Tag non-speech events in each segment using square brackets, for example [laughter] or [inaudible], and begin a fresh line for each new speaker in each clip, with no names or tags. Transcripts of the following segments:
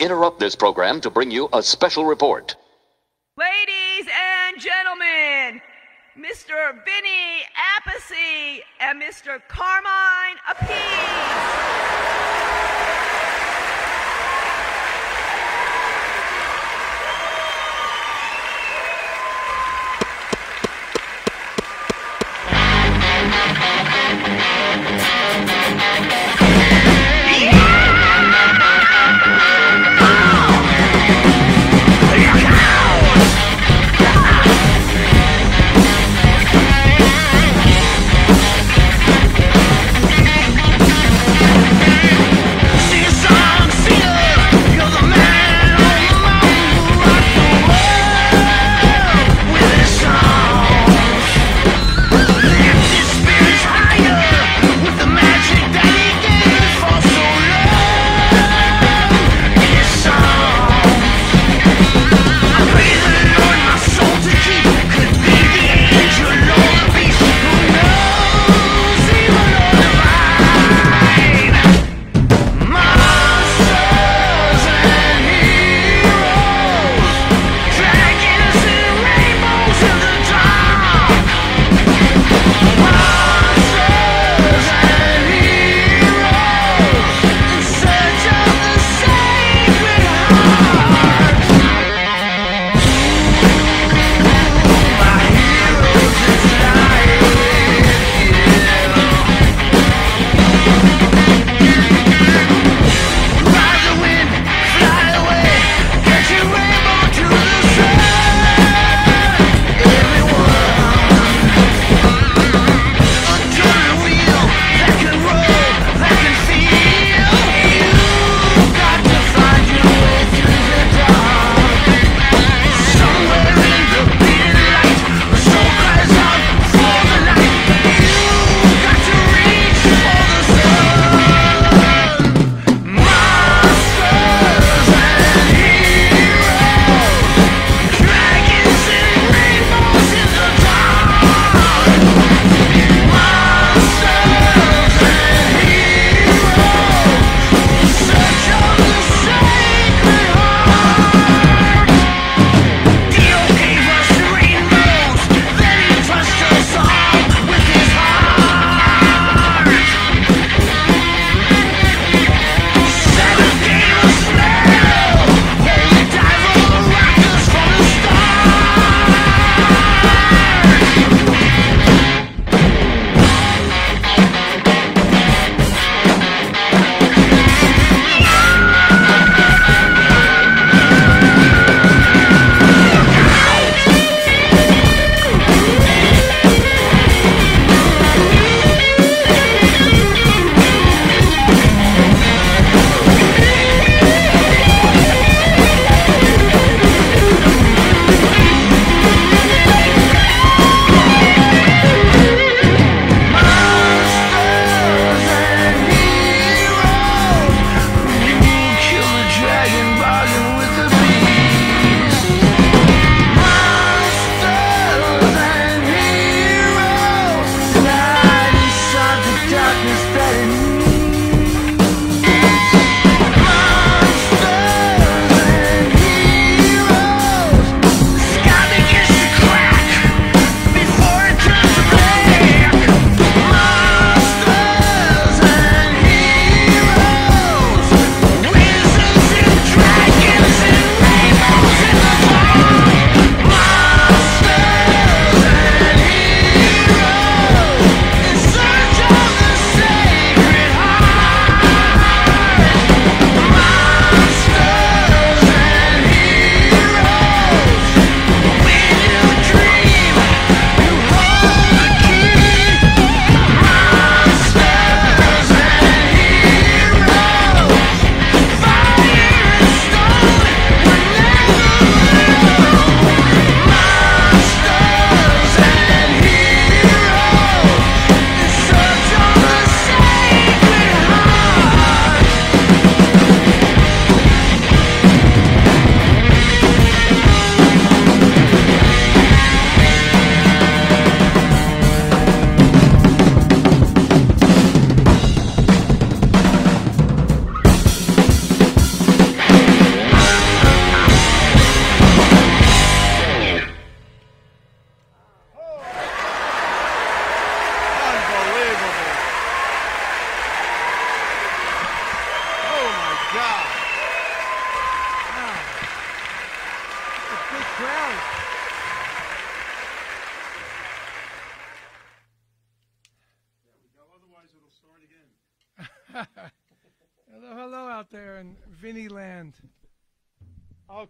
interrupt this program to bring you a special report.
Ladies and gentlemen, Mr. Vinny Appice and Mr. Carmine Appice.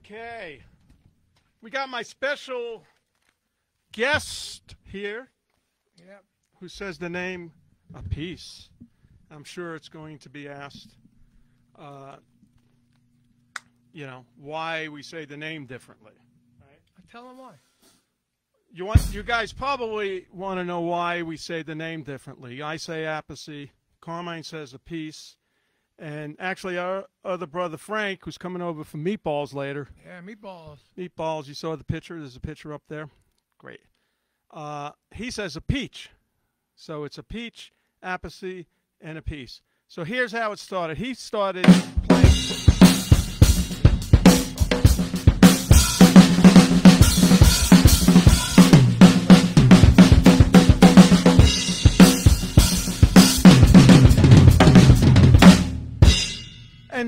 Okay. We got my special guest here
Yep.
who says the name a piece. I'm sure it's going to be asked, uh, you know, why we say the name differently.
I tell them why.
You want you guys probably want to know why we say the name differently. I say Appice, Carmine says a piece, and actually our other brother Frank, who's coming over for meatballs later.
Yeah, meatballs.
Meatballs, you saw the picture. There's a picture up there. Great. Uh, he says a peach, so it's a peach, Appice, and a piece. So here's how it started. He started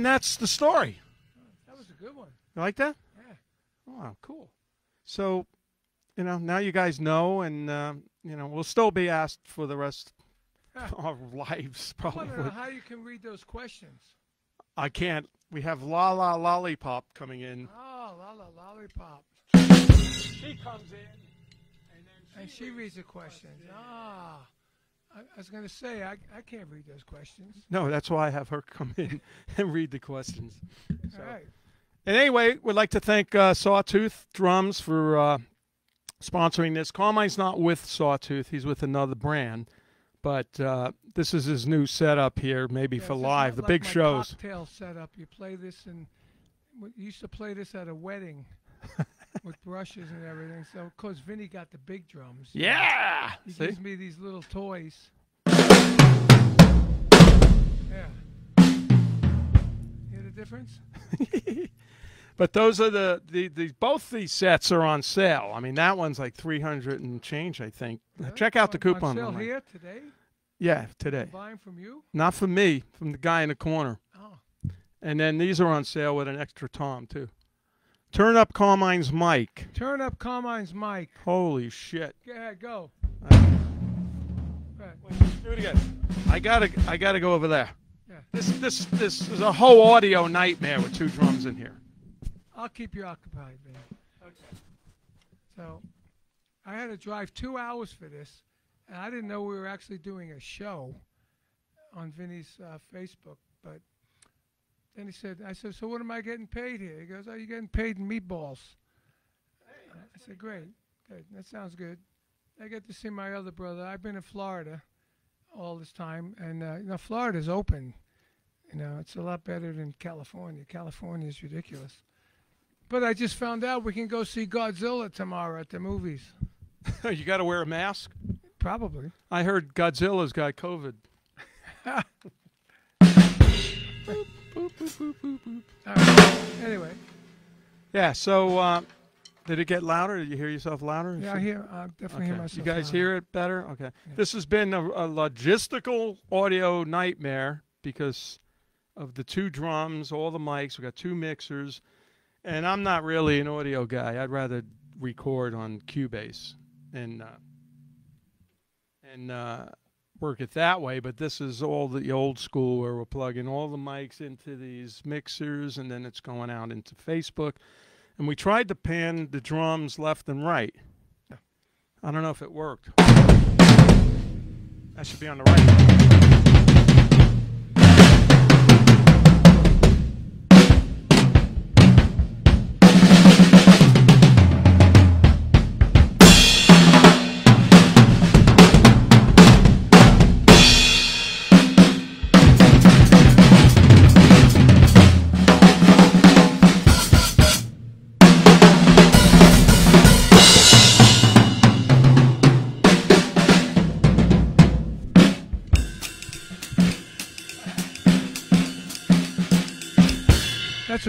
And that's the story.
That was a good one.
You like that?
Yeah.
Oh, cool. So, you know, now you guys know, and uh, you know, we'll still be asked for the rest of our lives.
I wonder
Probably.
how you can read those questions.
I can't. We have La La Lollipop coming in.
Oh, la la lollipop.
She comes in, and then
And she reads the questions. Ah. I, I was going to say, I, I can't read those questions.
No, that's why I have her come in [laughs] and read the questions.
All right.
And anyway, we'd like to thank uh, Sawtooth Drums for uh, sponsoring this. Carmine's not with Sawtooth; he's with another brand. But uh, this is his new setup here, maybe
Yeah,
for live, the
like
big shows.
Cocktail setup. You play this and we used to play this at a wedding [laughs] with brushes and everything. So, of course, Vinny got the big drums.
Yeah.
He
See?
gives me these little toys. Yeah. Hear the difference? [laughs]
But those are the, the, the both these sets are on sale. I mean, that one's like three hundred and change, I think. Check out the coupon.
On sale
online.
here today.
Yeah, today.
Buying from you.
Not for me, from the guy in the corner.
Oh,
And then these are on sale with an extra tom too. Turn up Carmine's mic.
turn up Carmine's mic.
Holy shit.
Go ahead, go.
Uh,
Go ahead.
Do it again. I gotta I gotta go over there.
Yeah.
This this this is a whole audio nightmare with two drums in here.
I'll keep you occupied, man. Okay. So, I had to drive two hours for this, and I didn't know we were actually doing a show on Vinny's uh, Facebook. But then he said, "I said, so what am I getting paid here?" He goes, "Oh, you're getting paid in meatballs." I said, "Great, good. That sounds good." I get to see my other brother. I've been in Florida all this time, and uh, you know, Florida's open. You know, it's a lot better than California. California is ridiculous. But I just found out we can go see Godzilla tomorrow at the movies. [laughs]
you gotta wear a mask.
Probably.
I heard Godzilla's got COVID. [laughs]
All right. Anyway,
Yeah, so uh, did it get louder? Did you hear yourself louder?
yeah, I hear. I definitely hear myself.
You guys
now.
hear it better? Okay. This has been a, a logistical audio nightmare because of the two drums, all the mics. We got two mixers, and I'm not really an audio guy. I'd rather record on Cubase and uh, and uh, work it that way. But this is all the old school where we're plugging all the mics into these mixers, and then it's going out into Facebook. And we tried to pan the drums left and right. I don't know if it worked. That should be on the right.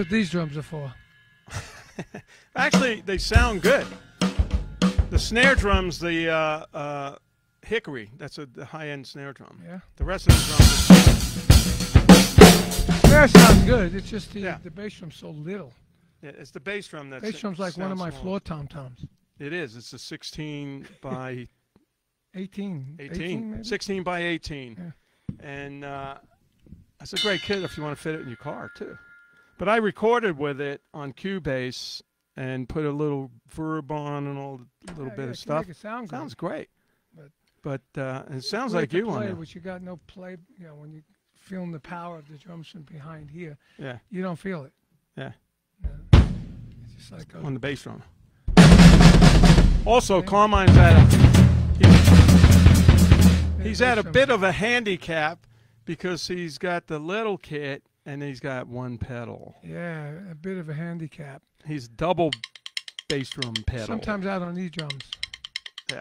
What these drums are for. [laughs]
Actually, they sound good. The snare drums, the uh, uh, hickory, that's a the high-end snare drum.
Yeah.
The rest of the drums.
Yeah. snare sounds good. It's just the
Yeah.
the bass drum's so little.
Yeah, it's the bass drum that's.
Bass drum's like one of my
small.
floor tom toms.
It is. It's a 16 [laughs] by
18.
18.
maybe?
16 by 18. And uh, that's a great kit if you want to fit it in your car, too. But I recorded with it on Cubase and put a little verb on and all a little
Yeah,
bit
yeah,
of stuff.
Sound.
Sounds great.
But-
But uh, it sounds like you on
play,
there.
But you got no play. You know, when you feeling the power of the drums from behind here,
Yeah,
you don't feel it.
yeah,
It's just like
on the bass drum. Also, Carmine's at a, he- he's at a bit of a handicap because he's got the little kit and he's got one pedal.
yeah, a bit of a handicap.
He's double bass drum pedal.
Sometimes out on these drums.
Yeah.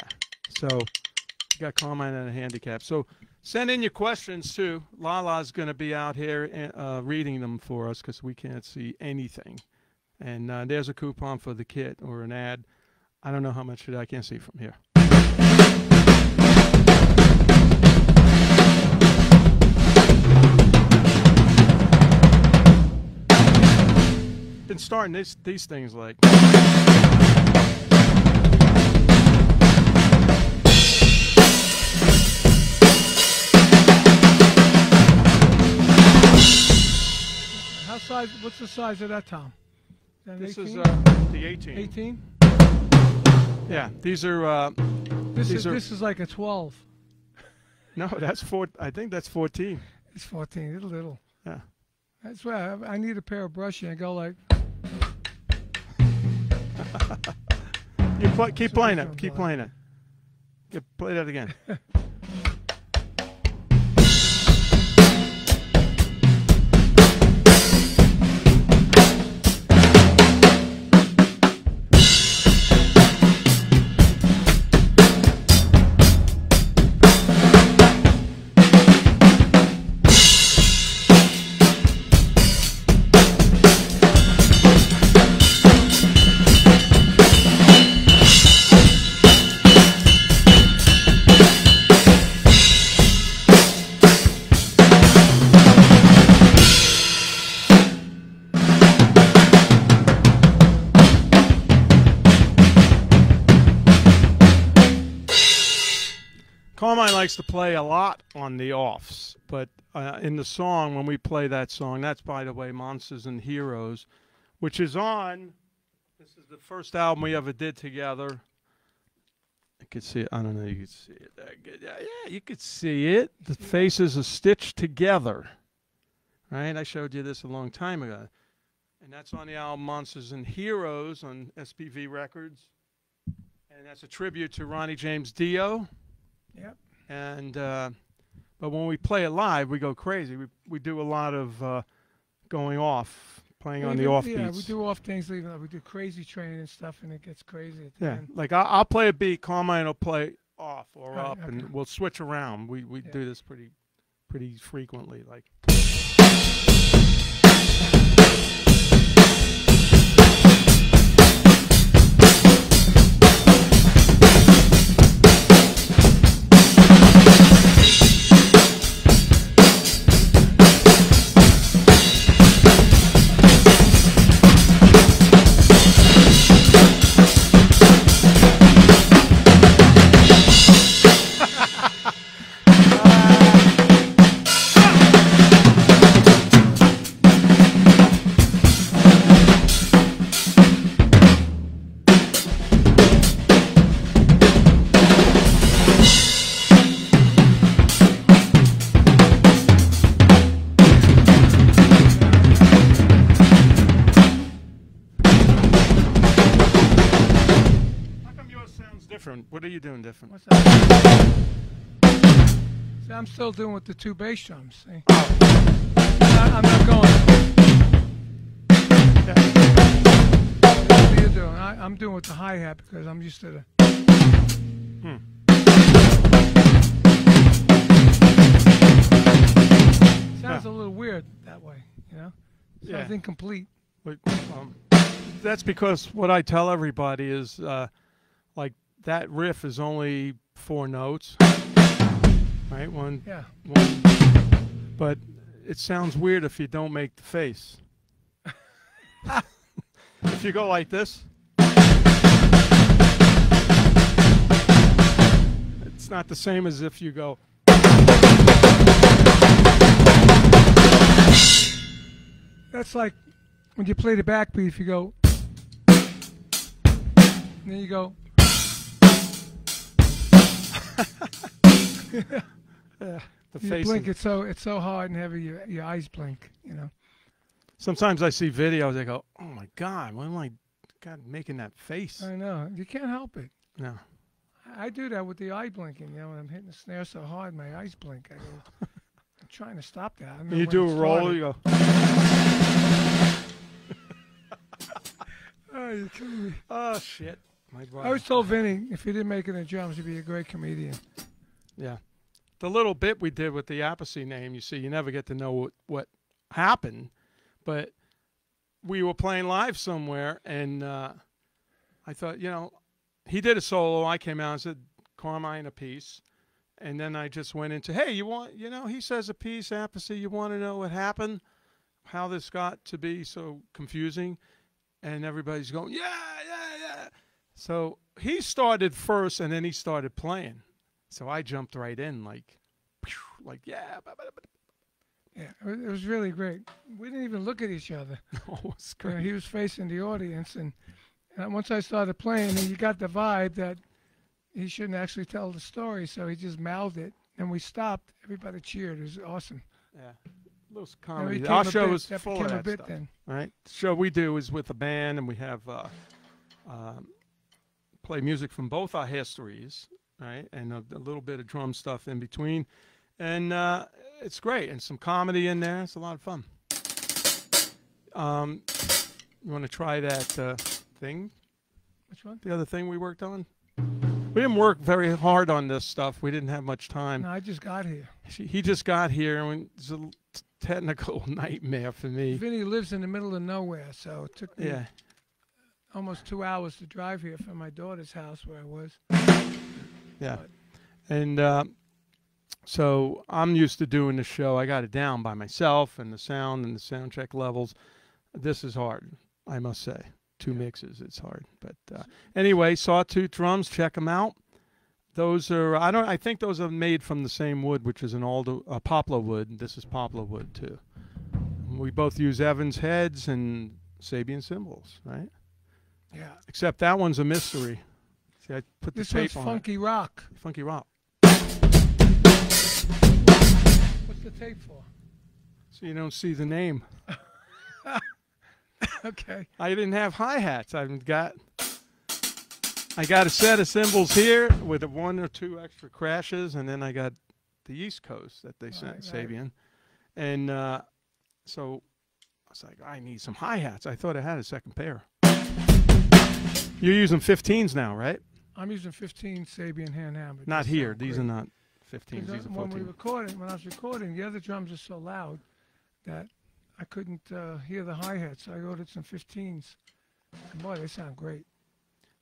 So you got Carmine and a handicap. So send in your questions too. Lala's going to be out here uh, reading them for us because we can't see anything. And uh, there's a coupon for the kit or an ad. I don't know how much it I can't see from here. Starting this, these things like.
How size? What's the size of that tom? Is that
This
18?
is uh, the 18.
18.
Yeah, these are. Uh,
This
These
is
are-
this is like a 12. [laughs]
no, that's four. I think that's 14.
It's 14. It's a little.
Yeah.
That's why I, I need a pair of brushes and go like.
You keep playing it. Keep playing it. Play that again. [laughs] likes to play a lot on the offs, but uh, in the song, when we play that song, that's by the way, Monsters and Heroes, which is on. This is the first album we ever did together. I could see it. I don't know. You could see it. yeah, you could see it. The faces are stitched together. Right? I showed you this a long time ago. And that's on the album Monsters and Heroes on SPV Records. And that's a tribute to Ronnie James Dio.
Yep.
And uh, but when we play it live, we go crazy. We we do a lot of uh, going off, playing on the off
Yeah, we do off things. even Leaving. We do crazy train and stuff, and it gets crazy at the
Yeah,
end.
like I, I'll play a beat, Carmine will play off or
Right,
up, and we'll switch around. We we
Yeah.
do this pretty pretty frequently. Like
still doing with the two bass drums. See? I, I'm not going. What are you doing? I, I'm doing with the hi hat because I'm used to the. Sounds a little weird that way, you know. Sounds
Yeah.
incomplete.
But, um, that's because what I tell everybody is uh, like that riff is only four notes, right? One,
Yeah.
one. But it sounds weird if you don't make the face. [laughs] if you go like this, it's not the same as if you go.
That's like when you play the backbeat. If you go, and then you go. [laughs]
The
You
face.
blink. It's so it's so hard and heavy. Your your eyes blink. You know.
Sometimes I see videos. I go, "Oh my god, why am I, God, making that face?"
I know. You can't help it.
No.
I do that with the eye blinking. You know, when I'm hitting the snare so hard, my eyes blink. I go, I'm trying to stop that.
You do a roll. You go. [laughs]
Oh, you're killing me.
Oh shit. My
I always told Vinny if he didn't make it in drums, he'd be a great comedian.
Yeah. The little bit we did with the Appice name, you see, you never get to know what, what happened, but we were playing live somewhere, and uh, I thought, you know, he did a solo. I came out and said, Carmine a piece. And then I just went into, hey, you want, you know, he says a piece, Appice, you want to know what happened, how this got to be so confusing? And everybody's going, yeah, yeah, yeah. So he started first, and then he started playing. So I jumped right in, like, like yeah.
Yeah, it was- really great. We didn't even look at each other.
ba- Oh, it's
You know, he was facing the audience, and, and once I started playing, you got the vibe that he shouldn't actually tell the story, so he just mouthed it. And we stopped. Everybody cheered. It was awesome.
Yeah, those comedy. Our show
bit- that
full of
a
that
bit
stuff.
then.
Right. The show we do is with a band, and we have uh, um, play music from both our histories, right, and a, a little bit of drum stuff in between, and uh, it's great, and some comedy in there. It's a lot of fun. Um, you want to try that uh, thing?
Which one?
The other thing we worked on. We didn't work very hard on this stuff. We didn't have much time.
No, I just got here.
She- He just got here, and it's a technical [laughs] nightmare for me.
Vinny lives in the middle of nowhere, so it took me
Yeah,
almost two hours to drive here from my daughter's house where I was.
Yeah. And uh, so I'm used to doing the show. I got it down by myself, and the sound and the sound check levels. This is hard, I must say. Two mixes, it's hard. But uh, anyway, Sawtooth drums, check them out. Those are I don't I think those are made from the same wood, which is an aldo uh, poplar wood. This is poplar wood too. We both use Evans heads and Sabian cymbals, right?
Yeah.
Except that one's a mystery. See, I put the
This
tape
one's
on
funky rock.
Funky rock.
What's the tape for?
So you don't see the name. [laughs]
Okay.
I didn't have hi hats. I've got I got a set of cymbals here with a one or two extra crashes, and then I got the East Coast that they sent
Right, right.
Sabian, and uh, so I was like, I need some hi hats. I thought I had a second pair. You're using 15s now, right?
I'm using 15 Sabian hand hammer.
Not here. These
great.
are not 15s.
'Cause,
These
are
are
when we
14.
recorded, when I was recording, the other drums are so loud that I couldn't uh, hear the hi hats. So I ordered some 15s. And boy, they sound great.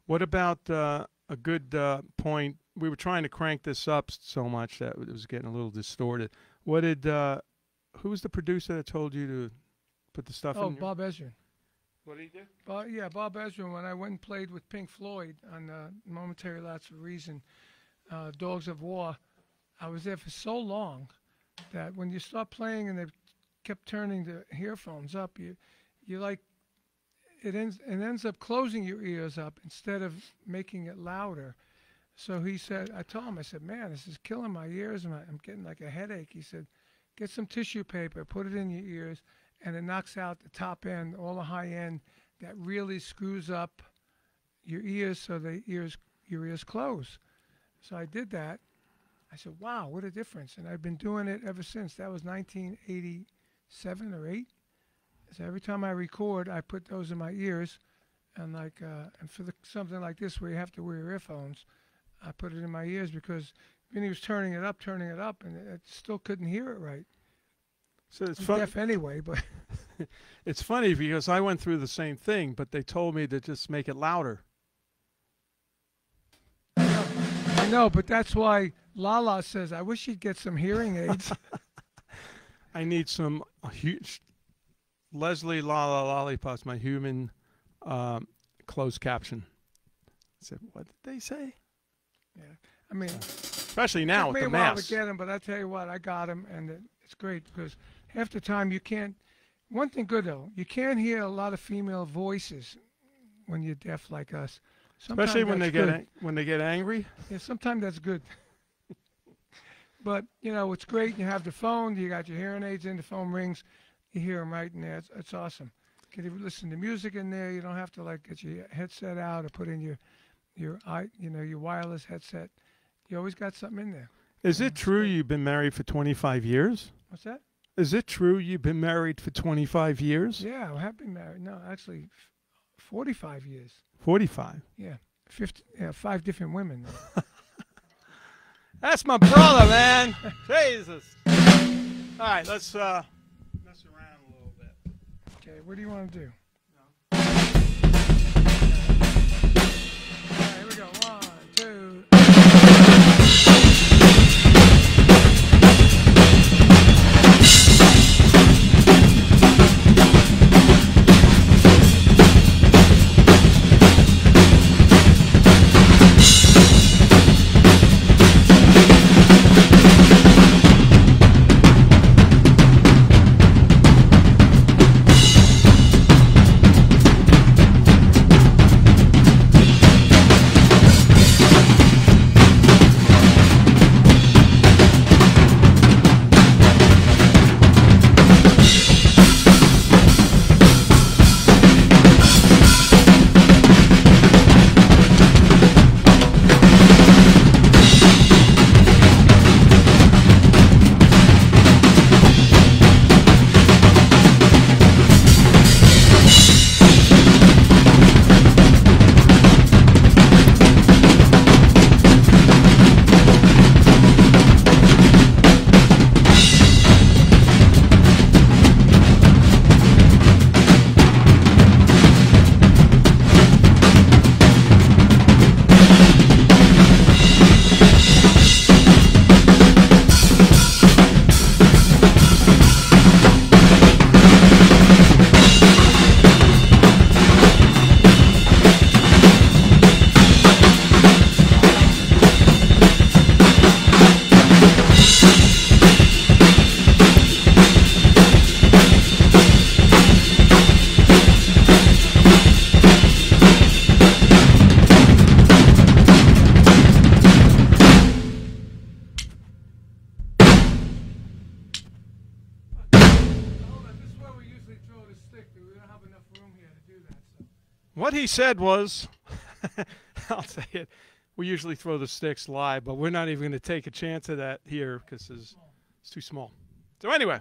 What about uh, a good uh, point? We were trying to crank this up so much that it was getting a little distorted. What did? Uh, who was the producer that told you to put the stuff
Oh,
in?
Bob Ezrin.
What did he do?
Bob, yeah, Bob Ezrin. When I went and played with Pink Floyd on uh, Momentary Lapse of Reason, uh, Dogs of War, I was there for so long that when you start playing and they kept turning the earphones up, you you like it ends it ends up closing your ears up instead of making it louder. So he said, I told him, I said, man, this is killing my ears, and I'm getting like a headache. He said, get some tissue paper, put it in your ears, and it knocks out the top end, all the high end that really screws up your ears so the ears your ears close. So I did that. I said, "Wow, what a difference!" And I've been doing it ever since. That was 1987 or eight. So every time I record, I put those in my ears, and like, uh, and for the, something like this where you have to wear earphones, I put it in my ears because Vinny was turning it up, turning it up, and it still couldn't hear it right.
So it's fun.
deaf anyway, but [laughs]
It's funny because I went through the same thing, but they told me to just make it louder.
I know, but that's why Lala says, I wish you'd get some hearing aids. [laughs]
I need some huge Leslie Lala Lollipops, my human um, closed caption. I said, what did they say?
Yeah, I mean,
Especially now
took
with
me
the
a while
mask.
to get them, but I tell you what, I got them, and it, it's great because half the time you can't. One thing good though, you can't hear a lot of female voices when you're deaf like us. Sometimes
Especially when they
that's
get when they get angry.
Yeah, sometimes that's good. [laughs] but you know, it's great. You have the phone. You got your hearing aids in. The phone rings. You hear them right in there. It's, it's awesome. You can listen to music in there. You don't have to like get your headset out or put in your your i you know your wireless headset. You always got something in there.
Is it true you've been married for 25 years?
What's that?
Is it true you've been married for 25 years?
Yeah, I have been married. No, actually, 45 years.
45.
Yeah, 50, yeah, five different women. [laughs]
That's my brother, man. Jesus. All right, let's uh mess around a little bit.
Okay, what do you want to do?
Said was, [laughs] I'll say it. We usually throw the sticks live, but we're not even going to take a chance of that here because it's, it's too small. So anyway,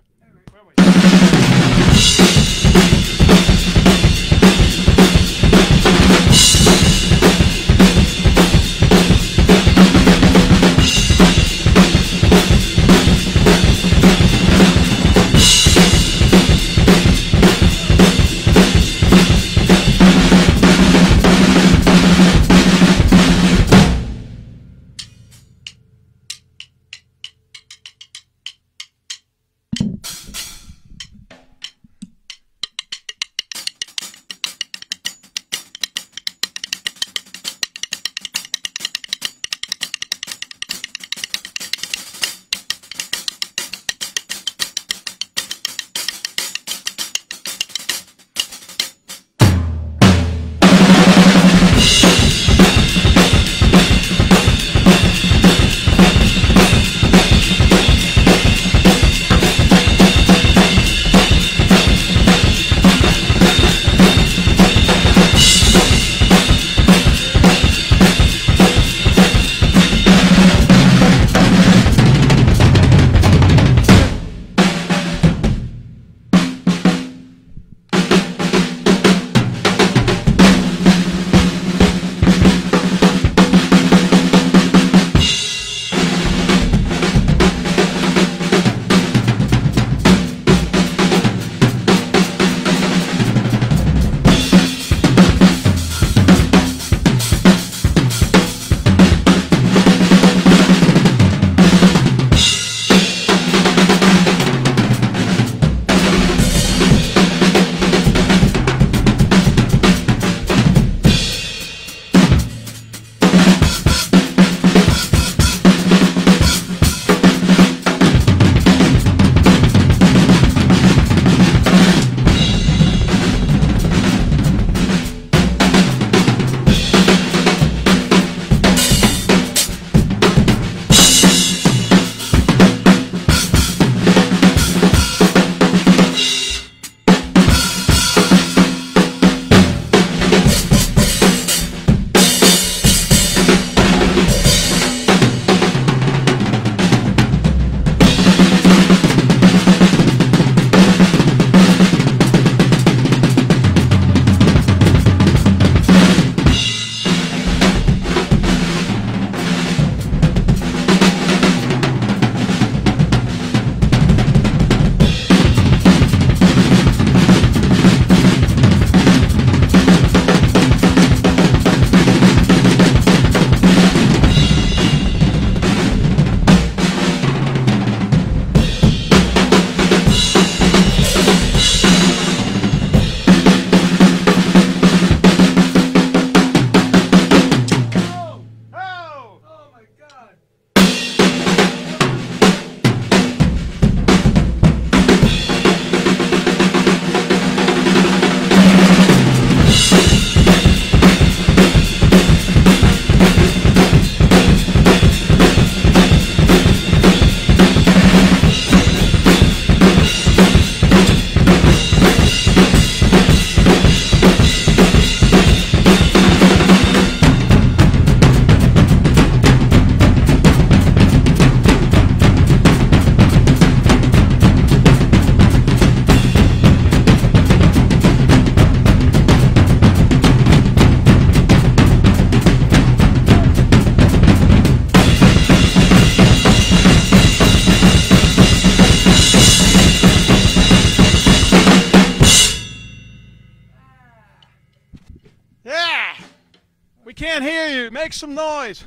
some noise.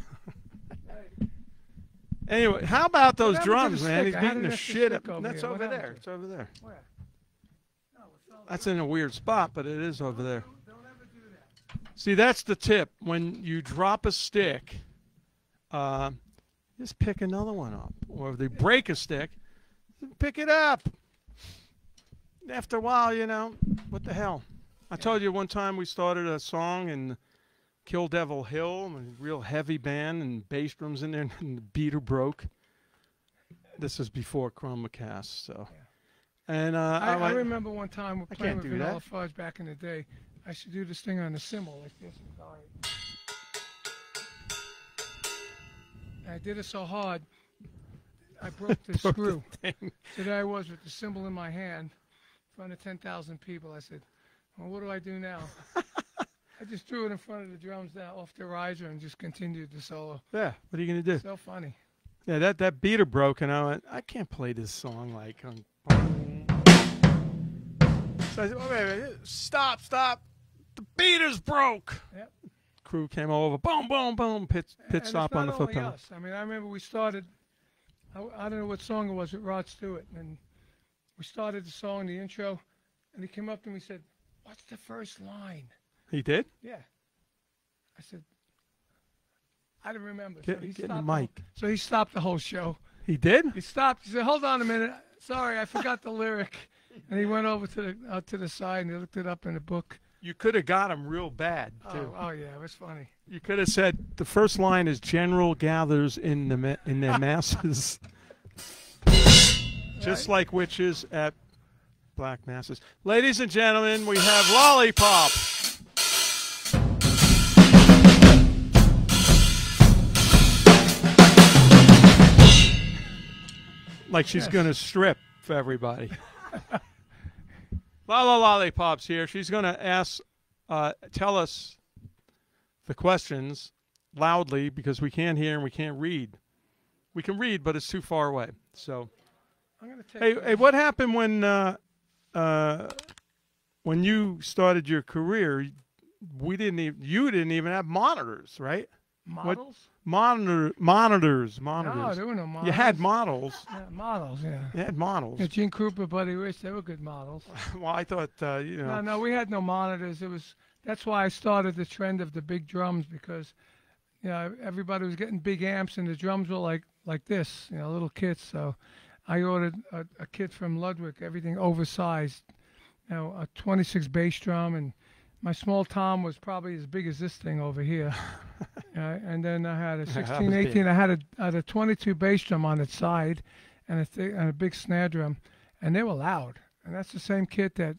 anyway, how about those
What
drums, man?
stick?
He's beating the shit
stick
up.
over
That's
here.
over
What
there.
happened
It's over there.
Where?
That's in a weird spot, but it is over there. See, that's the tip. When you drop a stick, uh, just pick another one up. Or if they break a stick, pick it up. After a while, you know, what the hell? I told you one time we started a song in Kill Devil Hill, a real heavy band, and bass drums in there, [laughs] and the beater broke. This was before ChromaCast, so. And uh,
I, I
went-
remember one time we're
I
playing with
do that.
Vanilla Fudge back in the day. I should do this thing on the cymbal like this. Sorry. I did it so hard, I broke [laughs] the
Broke
screw.
thing.
So there I was with the cymbal in my hand, in front of 10,000 people. I said, well, what do I do now? [laughs] I just threw it in front of the drums now off the riser and just continued the solo.
Yeah, what are you gonna do?
So funny.
Yeah, that that beater broke, and I went, I can't play this song like on. [laughs] So I said, wait, wait, wait, stop, stop, the beater's broke.
Yep.
Crew came over, boom, boom, boom, pit pit
And
stop on the foot pedal.
I mean, I remember we started. I, I don't know what song it was with Rod Stewart, and we started the song, the intro, and he came up to me and said, "What's the first line?"
He did.
Yeah. I said, "I don't remember."
Get,
so he
get in the
stopped whole-
mic.
so he stopped the whole show.
He did.
He stopped. He said, "Hold on a minute. Sorry, I forgot the lyric." And he went over to the out to the side and he looked it up in the book.
You could have got him real bad
Oh,
too.
oh yeah, it was funny.
You could have said the first line is "General gathers in the ma- in their masses," [laughs] just like witches at black masses. Ladies and gentlemen, we have Lollipop. Like she's
Yes.
gonna strip for everybody. Lala Lollipop's here. She's gonna ask, uh, tell us the questions loudly because we can't hear and we can't read. We can read, but it's too far away. So,
I'm gonna take.
hey, hey, what happened when uh, uh, when you started your career? We didn't even you didn't even have monitors, right?
models?
Monitor monitors,
No,
monitors.
there were no models.
you had models.
Yeah, models. Yeah.
You had models.
Yeah, Gene Krupa, Buddy Rich, they were good models. [laughs]
well, I thought uh, you know.
No, no, we had no monitors. It was that's why I started the trend of the big drums because, you know, everybody was getting big amps and the drums were like like this, you know, little kits. So, I ordered a, a kit from Ludwig, everything oversized, you know, a 26 bass drum, and my small tom was probably as big as this thing over here. [laughs] uh, and then I had a [laughs]
that
16,
was big.
18. I had a I had a 22 bass drum on its side, and a th- and a big snare drum, and they were loud. And that's the same kit that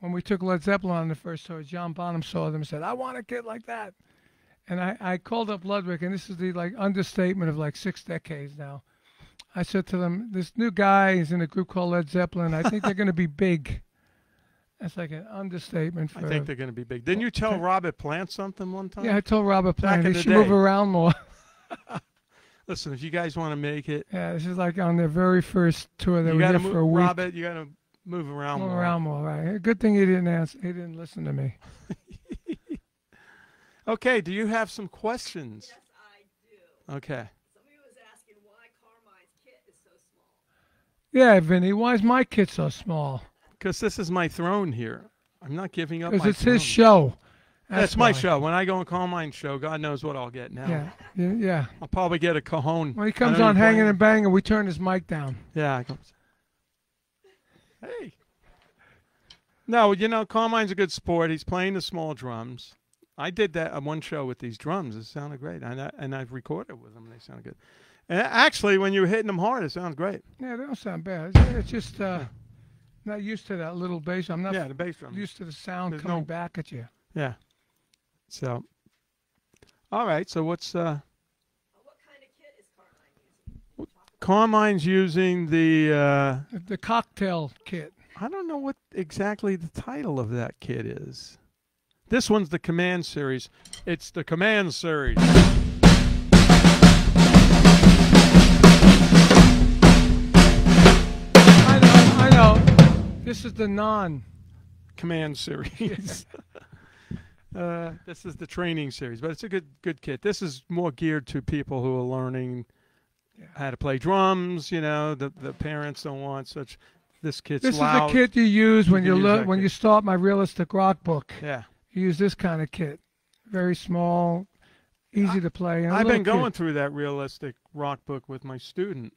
when we took Led Zeppelin on the first tour, John Bonham saw them and said, "I want a kit like that." And I, I called up Ludwig, and this is the like understatement of like six decades now. I said to them, "This new guy is in a group called Led Zeppelin. I think they're going to be [laughs] big." That's like an understatement for.
I think they're going to be big. Didn't you tell Robert Plant something one time?
yeah, I told Robert Plant
in
he
the
should move around more. [laughs] [laughs]
Listen, if you guys want to make it,
yeah, this is like on their very first tour. They
you
were here
move.
for a week.
Robert, you got to move around
Move
more.
around more, right? Good thing he didn't answer. He didn't listen to me. [laughs]
Okay. Do you have some questions?
Yes, I do.
Okay.
Somebody was asking why Carmine's kit is so small.
Yeah, Vinny, why is my kit so small?
Because this is my throne here. I'm not giving up.
Because it's his show.
That's my show. When I go on Carmine's show, God knows what I'll get now.
Yeah, yeah, yeah.
I'll probably get a cajon.
When he comes on hanging and banging, we turn his mic down.
Yeah. Comes. Hey. No, you know, Carmine's a good sport. He's playing the small drums. I did that on one show with these drums. It sounded great, and I, and I've recorded with them. They sound good. And actually, when you're hitting them hard, it sounds great.
Yeah, they don't sound bad. It's, it's just uh, not used to that little bass. I'm not
yeah, the bass drum.
used to the sound
There's
coming
no-
back at you.
Yeah. So. All right. So what's uh?
What kind of kit is Carmine using?
Carmine's using the. Uh,
The, the cocktail kit.
I don't know what exactly the title of that kit is. This one's the Command Series. It's the Command Series.
This is the non.
Command Series. [laughs] [laughs] Uh, this is the training series, but it's a good good kit. This is more geared to people who are learning
Yeah.
how to play drums. You know, the the parents don't want such. This kit's
This
loud.
is the kit you use when
You
you
can use
learn when
kit.
you start my realistic rock book.
Yeah,
You use this kind of kit. Very small, easy to play.
I've been going through that realistic rock book with my student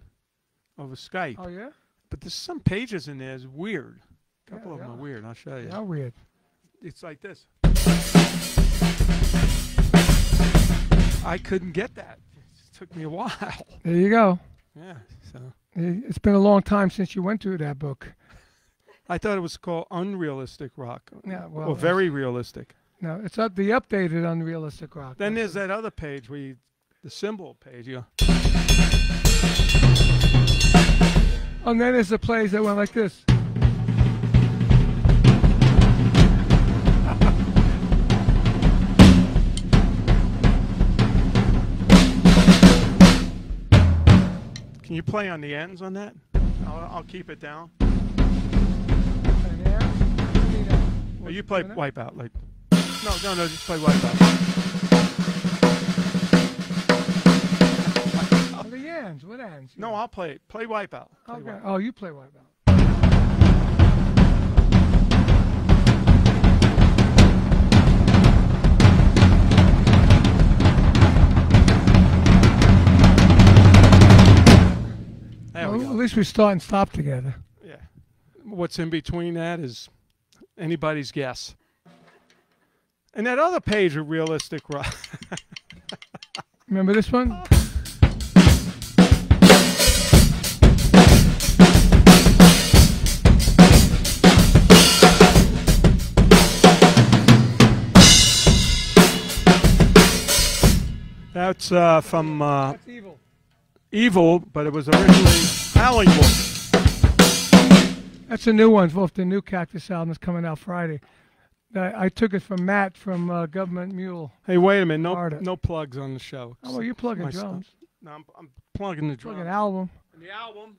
over Skype,
Oh yeah.
But there's some pages in there is weird. A couple
Yeah,
of them
yeah.
are weird. I'll show you.
How weird.
It's like this. I couldn't get that. It took me a while.
There you go.
Yeah, so
It's been a long time since you went through that book.
I thought it was called unrealistic rock,
Yeah, well,
or very realistic.
No, it's up the updated unrealistic rock.
Then there's that other page where you, the cymbal page. You go,
Oh, and then there's the plays that went like this.
can you play on the ends on that? I'll, I'll keep it down.
And there. You know,
Or you play wipeout like. No, no, no. Just play wipeout.
The ends. What ends?
No, I'll play it. Play wipeout. Play
Okay.
Wipeout.
Oh, you play wipeout.
There
Well,
we
at least we start and stop together.
Yeah. What's in between that is anybody's guess. And that other page of realistic rock. [laughs]
Remember this one?
That's uh, from uh,
That's evil.
Evil, but it was originally Howling Wolf.
That's a new one off the new Cactus album that's coming out Friday. I, I took it from Matt from uh, Government Mule.
Hey, wait a minute. No,
Florida.
no plugs on the show.
Oh, well, you're plugging
My stuff.
drums.
No, I'm, I'm plugging the
Plugging album.
And the album.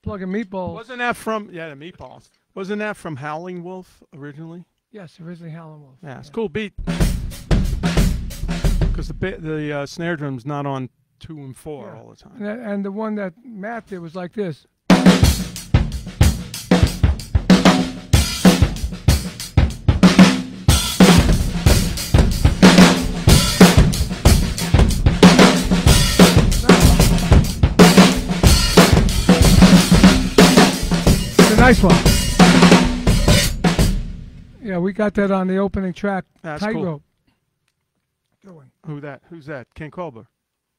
Plugging meatballs.
Wasn't that from, yeah, the Meatballs. Wasn't that from Howling Wolf originally?
Yes, originally Howling Wolf.
Yeah, it's a cool beat. Because the, ba- the uh, snare drum's not on two and four
Yeah.
all the time.
And, that, and the one that Matt did was like this. Nice one. Yeah, we got that on the opening track,
That's cool.
Tightrope.
Who that? Who's that? Ken Colber.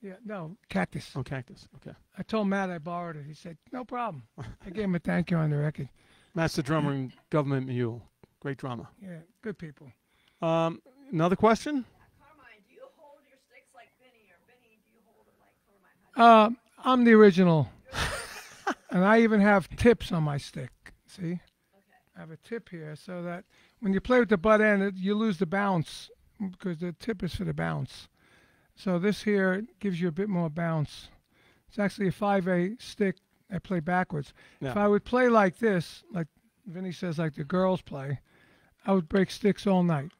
Yeah, no, Cactus.
Oh, Cactus. Okay.
I told Matt I borrowed it. He said, no problem. [laughs] I gave him a thank you on the record.
That's the drummer in Government Mule. Great drama.
Yeah, good people.
Um, another question?
Carmine, do you hold your sticks like Vinny, or Vinny, do you hold it like Carmine? How
Uh, I'm the original. [laughs] and I even have tips on my stick. See? Okay. I have a tip here so that when you play with the butt end, it, you lose the bounce because the tip is for the bounce. So this here gives you a bit more bounce. It's actually a 5A stick. I play backwards. If I would play like this, like Vinny says, like the girls play, I would break sticks all night.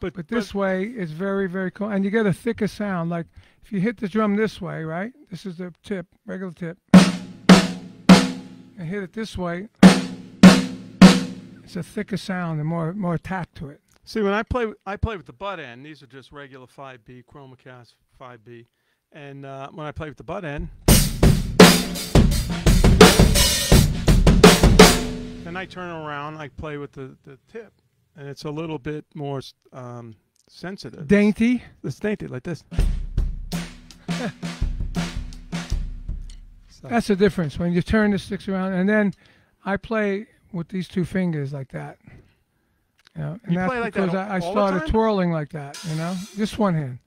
But,
But this way is very, very cool. And you get a thicker sound. Like if you hit the drum this way, right? This is the tip, regular tip. And hit it this way. It's a thicker sound and more more attack to it.
See, when I play, with- I play with the butt end. These are just regular 5B, ChromaCast 5B. And uh, when I play with the butt end, then I turn around, I play with the, the tip. And it's a little bit more um, sensitive.
Dainty.
It's dainty, like this. So- [laughs]
That's the difference when you turn the sticks around. And then I play with these two fingers like that. You know, and
You
that's
play like that
because
all-
I, I
all the
started
time?
twirling like that, you know, just one hand.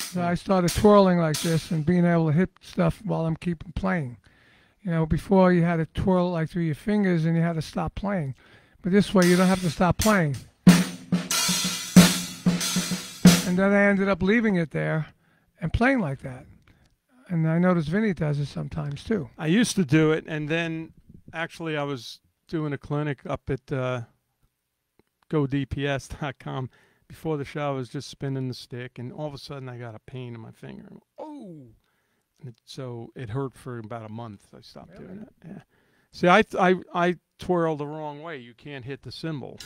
So I started twirling like this and being able to hit stuff while I'm keeping playing. You know, before you had to twirl like through your fingers and you had to stop playing. But this way you don't have to stop playing. And then I ended up leaving it there and playing like that. And I noticed Vinny does it sometimes too.
I used to do it, and then actually I was doing a clinic up at uh, godps.com. before the show, I was just spinning the stick, and all of a sudden, I got a pain in my finger. Oh, and it, so it hurt for about a month. I stopped doing it. Yeah. See, I I I twirl the wrong way. You can't hit the cymbal.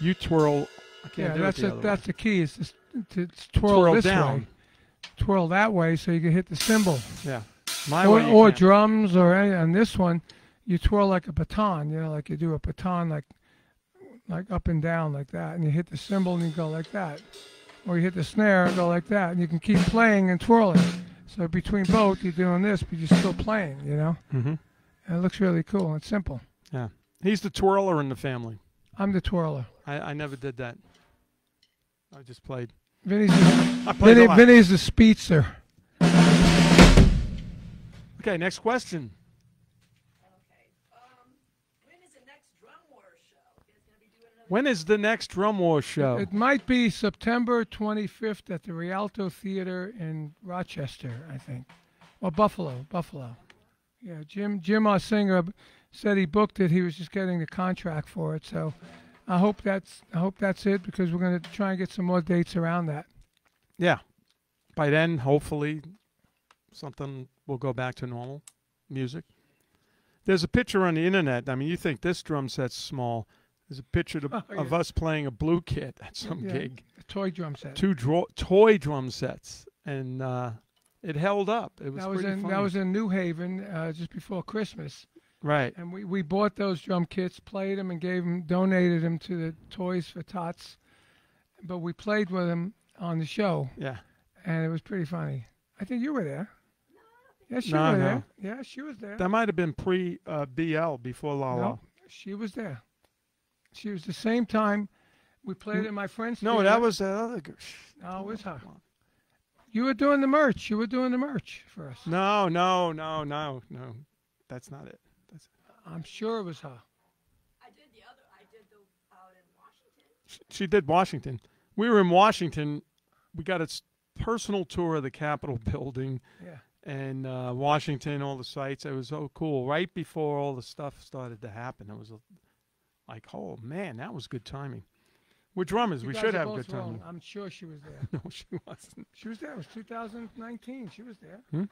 You twirl. I can't
Yeah, that's
it the
a, that's
way.
the key is to, to twirl,
twirl
this
down.
way, twirl that way, so you can hit the cymbal.
Yeah. My
or
way.
or
can't.
drums or any on this one you twirl like a baton you know like you do a baton like like up and down like that and you hit the cymbal and you go like that or you hit the snare and go like that and you can keep playing and twirling so between both you're doing this but you're still playing you know
Mm-hmm.
and it looks really cool It's simple
Yeah. He's the twirler in the family.
i'm the twirler
I, I never did that. I just played.
vinny's the, [laughs]
I played a
Vinny,
lot.
vinny's the speedster
Okay, next question.
Okay. Um, when is the next Drum Wars show? You guys gonna be doing another?
When is the next Drum War show?
It might be September 25th at the Rialto Theater in Rochester, I think, or Buffalo, Buffalo. Yeah, Jim Jim, our singer, said he booked it. He was just getting the contract for it. So, I hope that's I hope that's it because we're going to try and get some more dates around that.
yeah. By then, hopefully, something will go back to normal music. There's a picture on the internet. I mean, you think this drum set's small. There's a picture to, [laughs]
Oh,
of us playing a blue kit at some
Yeah.
gig.
A toy drum set.
Two dro- toy drum sets. And uh, it held up. It was
that was
pretty
in
funny.
that was in New Haven uh, just before Christmas,
right.
and we, we bought those drum kits, played them, and gave them, donated them to the Toys for Tots. But we played with them on the show,
Yeah.
and it was pretty funny. I think you were there. Yes, you
No,
were
no.
there. Yeah, she was there.
That might have been pre uh, BL before La La.
No, she was there. She was the same time we played at my friend's.
No,
theater.
that was that other girl.
No, it was her. You were doing the merch. You were doing the merch for us.
No, no, no, no, no. That's not it. That's it.
I'm sure it was her.
I did the other. I did the out in Washington.
she did Washington. We were in Washington. We got a s- personal tour of the Capitol [laughs] building
Yeah.
and uh, Washington, all the sites. It was so cool. Right before all the stuff started to happen, it was a, like, oh man, that was good timing. We're drummers.
You
we should have good
wrong.
timing.
I'm sure she was there. [laughs]
No, she wasn't.
She was there. It was 2019. She was there.
Hmm?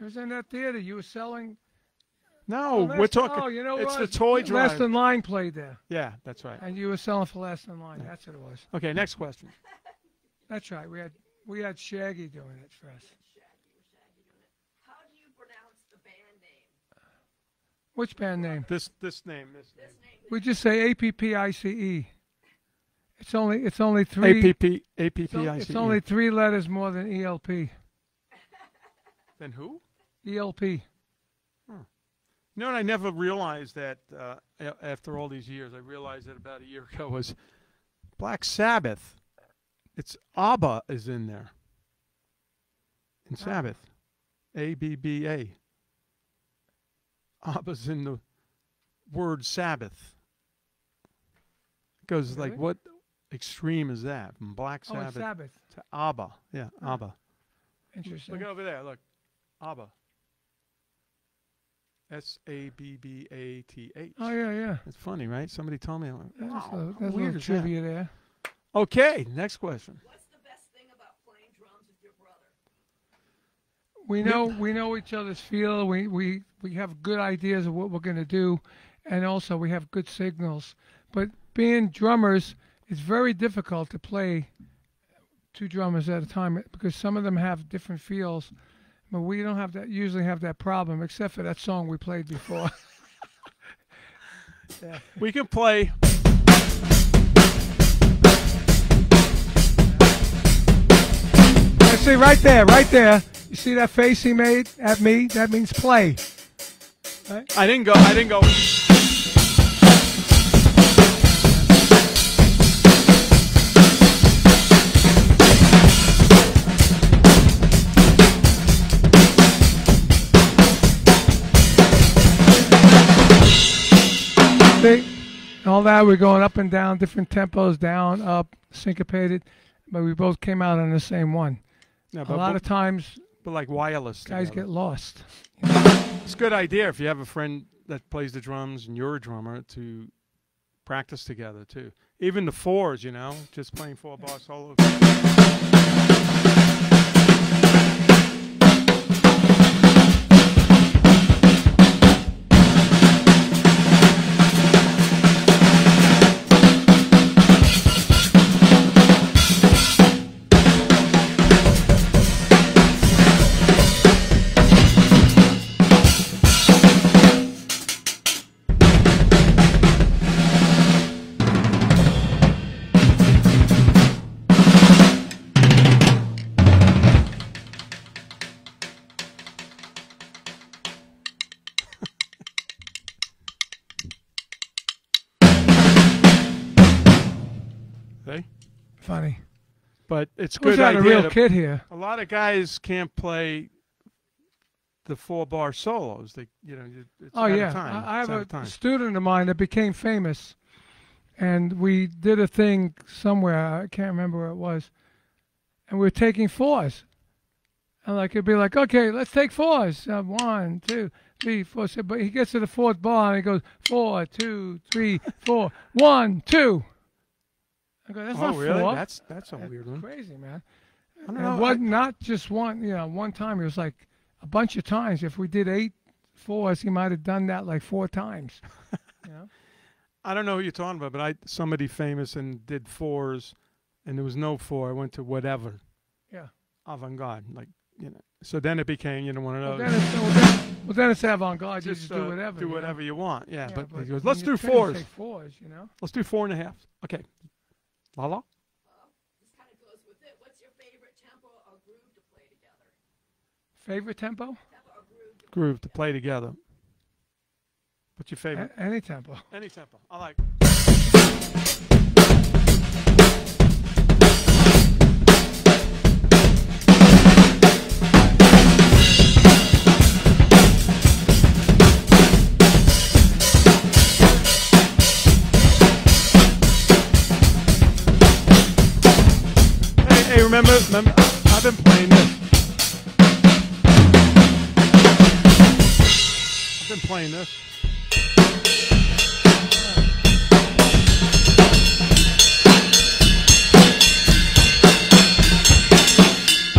It was in that theater. You were selling.
No,
Last-
we're talking.
Oh, you know
it's
what?
the toy
Last
drive.
in Line played there,
yeah, that's right.
and you were selling for Last in Line. That's what it was.
Okay, next question.
That's right. We had we had Shaggy doing it for us.
How do you pronounce the band name?
Which band name?
This this name. This name.
This name.
We just say A P P I C E. It's only it's only three.
APP
it's, o-
APPIC.
it's only three letters more than E ELP. [laughs]
Then who?
ELP.
You know what? I never realized that uh, after all these years. I realized that about a year ago was Black Sabbath. It's ABBA is in there. In Sabbath. A B B A. ABBA's in the word Sabbath. Goes like, what extreme is that? From Black
Oh,
Sabbath
Sabbath.
to ABBA. Yeah,
Huh.
ABBA.
Interesting.
Look over there. Look, ABBA. S A B B A T H.
Oh yeah, yeah.
It's funny, right? Somebody told me. I went,
That's
wow,
a, that's a
weird
little
is that?"
trivia there.
Okay, next question.
What's the best thing about playing drums with your brother?
We know we know each other's feel. We we we have good ideas of what we're going to do, and also we have good signals. But being drummers, it's very difficult to play two drummers at a time because some of them have different feels. But we don't have that usually have that problem, except for that song we played before. [laughs]
We can play.
See right there, right there. You see that face he made at me? That means play.
I didn't go. I didn't go.
See, all that we're going up and down, different tempos, down, up, syncopated, but we both came out on the same one.
No,
A lot of times,
but like wireless.
guys
together.
get lost.
It's a good idea if you have a friend that plays the drums and you're a drummer to practice together too. Even the fours, you know, just playing four bar solos.
Funny.
But it's
Who's
good
got a real
to-
kid here?
A lot of guys can't play the four bar solos. They, you know, it's
Oh yeah,
of time.
I, I have a student of mine that became famous, and we did a thing somewhere. I can't remember where it was, and we were taking fours. And like it'd be like, okay, let's take fours. Uh, one, two, three, four. But he gets to the fourth bar and he goes four, two, three, four, [laughs] one, two. I go, that's
oh,
not
really?
four.
That's that's a weird one.
crazy, man.
I don't
And
know.
what not just one, you know, one time. It was like a bunch of times. If we did eight fours, he might have done that like four times. [laughs] you know?
I don't know who you're talking about, but I somebody famous and did fours, and there was no four. I went to whatever.
Yeah.
Avant garde, like you know. So then it became you know one of
Well,
those.
then it's, well, then, well, then it's avant-garde. You
just
just do
uh,
whatever.
Do
you know?
whatever you want. Yeah,
Yeah,
but, he goes, let's do fours.
Take fours, you know.
Let's do four and a half. Okay. La la.
This kind of goes with it. What's your favorite tempo or groove to play together?
Favorite tempo?
Tempo or groove to
Groove to play together. What's your favorite?
A- any tempo.
Any tempo. I like. Remember, remember, I've been playing this. I've been playing this.